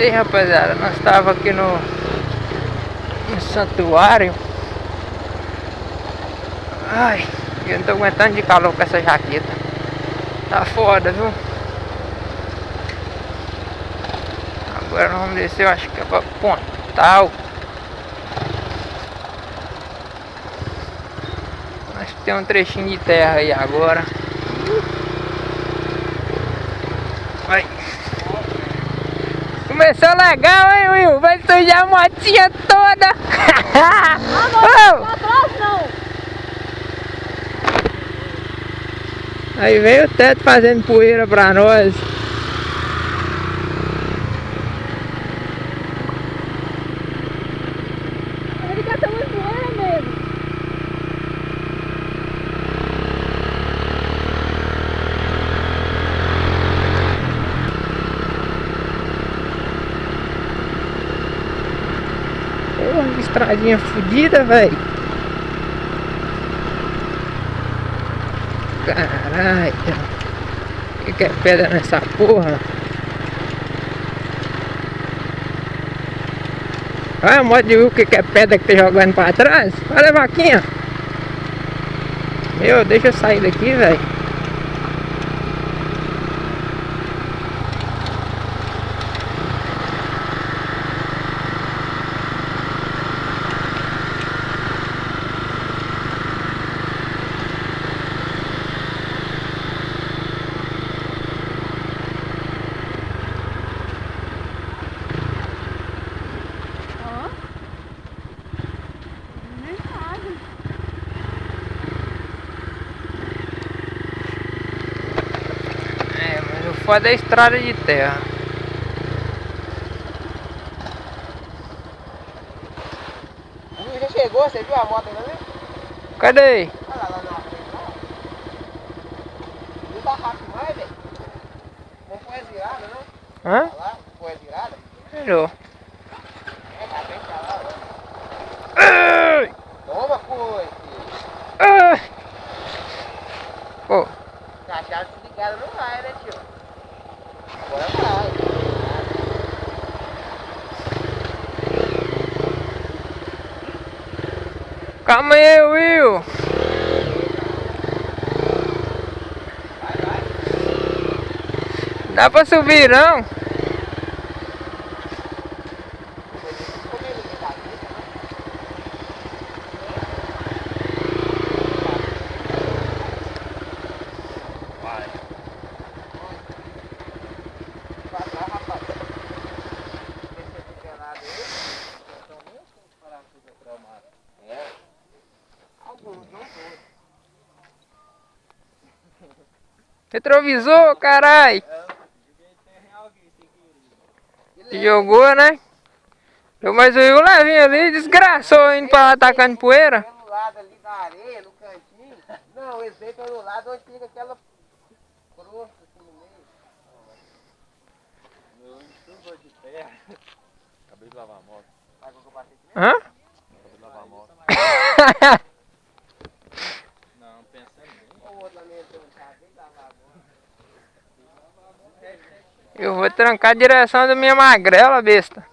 isso rapaziada. Nós estava aqui no, no santuário. Ai, eu não tô aguentando de calor com essa jaqueta. Tá foda, viu? Agora nós vamos descer, eu acho que é pra Pontal. Acho que tem um trechinho de terra aí agora. Vai. Começou legal, hein, Will? Vai sujar a motinha toda. Não. Aí vem o teto fazendo poeira pra nós. Estradinha fodida, velho. Caralho. O que, que é pedra nessa porra? Olha a moto de Will, o que, que é pedra que tá jogando pra trás? Olha a vaquinha. Meu, deixa eu sair daqui, velho. Ó. Nem sabe. É, é a estrada de terra. O já chegou, você viu a moto ainda ali? Cadê? Olha lá, lá na frente, lá. Não tá rápido mais, velho. Não foi as viradas, não? Hã? Olha lá, foi as viradas. Melhor. É, tá bem pra lá, ó. Toma, foi. Ai! Pô, Cachaça desligada não vai, né, tio? Agora vai. calma aí, Will! Vai, vai. Dá pra subir não? Vai. Retrovisor, carai! Jogou, né? Mas o Will levinho ali desgraçou indo pra lá atacando poeira. Pelo lado ali da areia, no cantinho. Não, esse daí pelo lado onde fica aquela crosta assim no meio. Meu chuva de terra. Acabei de lavar a moto. Sabe o que eu passei aqui? Hã? Acabei de lavar a moto. Não, pensando bem. Olha o outro lá meio trancado, bem da lagoa. Eu vou trancar a direção da minha magrela, besta.